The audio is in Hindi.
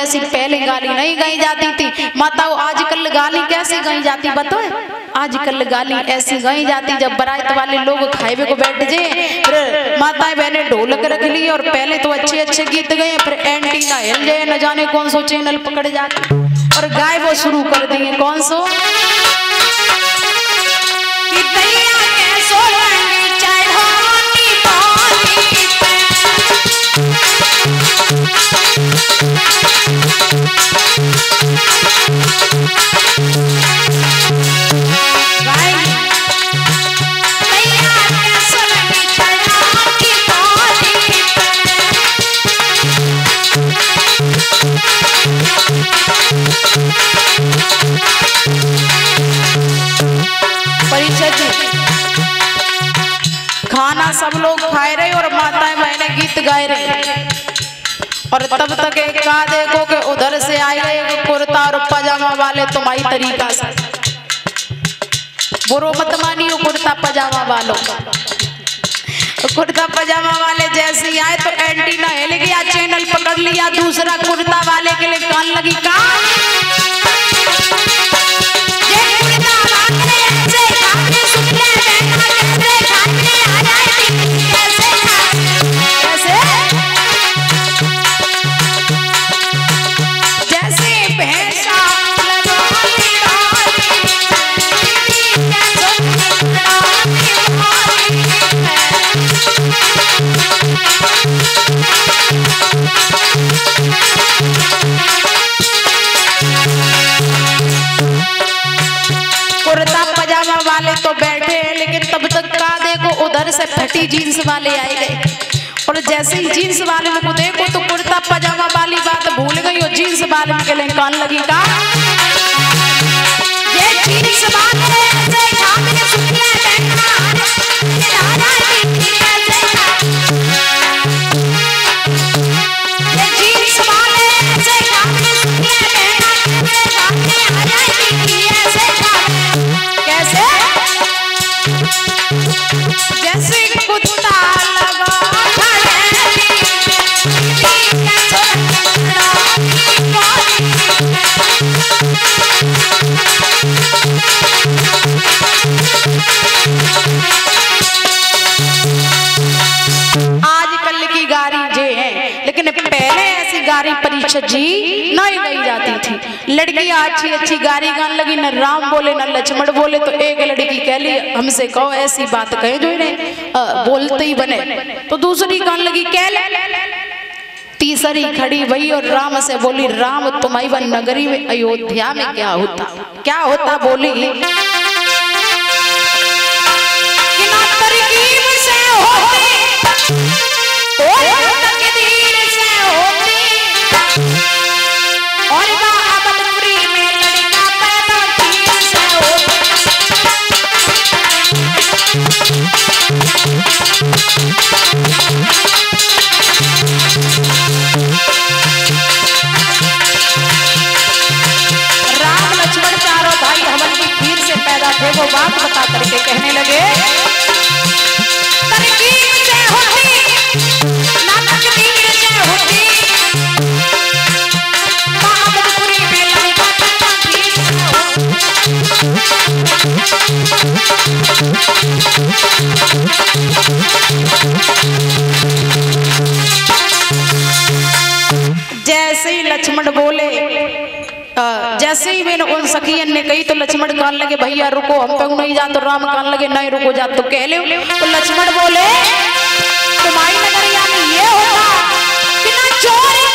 जैसी पहले गाली नहीं गाई जाती थी। माताओं, आजकल गाली कैसे गाई जाती बताओ? आजकल गाली ऐसी गाई जाती जब बारात वाले लोग खाए को बैठ जाए माताएँ बहने ढोलक रख ली और पहले तो अच्छे अच्छे गीत गए, फिर एंटीना हिल जाए, न जाने कौन सो चैनल पकड़ जाते। और गाय वो शुरू कर दिए, कौन सो? सब लोग खाए रहे और माताएँ बहने गीत गाए रहे। और तब तक एक का देखो कि उधर से आए एक कुर्ता और पजामा वाले तुम्हारी तरीका से। बुरो मत मानियो कुर्ता पजामा वालों। कुर्ता पजामा वाले जैसे ही आए तो एंटीना हिल गया, चैनल पकड़ लिया, दूसरा कुर्ता वाले के लिए कान लगी, कान। पजामा वाले तो बैठे हैं, लेकिन तब तक का देखो उधर से फटी जीन्स वाले आए गए। और जैसे ही जीन्स वाले को देखो तो कुर्ता पजामा वाली बात भूल गई और जीन्स वाले के लिए कान लगी का गाड़ी परीक्षा जी नहीं गई जाती थी। लड़की अच्छी अच्छी गाड़ी गान लगी, न राम बोले, न लक्ष्मण बोले तो एक लड़की कह ली, हमसे कहो, ऐसी बात कहे जो इन्हें बोलते ही बने। तो दूसरी गान लगी, कह ले। तीसरी खड़ी वही और राम से बोली, राम तुम्हारी वन नगरी में अयोध्या में क्या होता? क्या होता बोली? जैसे ही मैंने उन सखियन ने कही तो लक्ष्मण कान लगे, भैया, रुको, हम तक नहीं जा तो राम कान लगे, नहीं रुको जा तो कह ले तो लक्ष्मण बोले, तुम्हारी नगरिया में ये होता कि ना चोरी होगी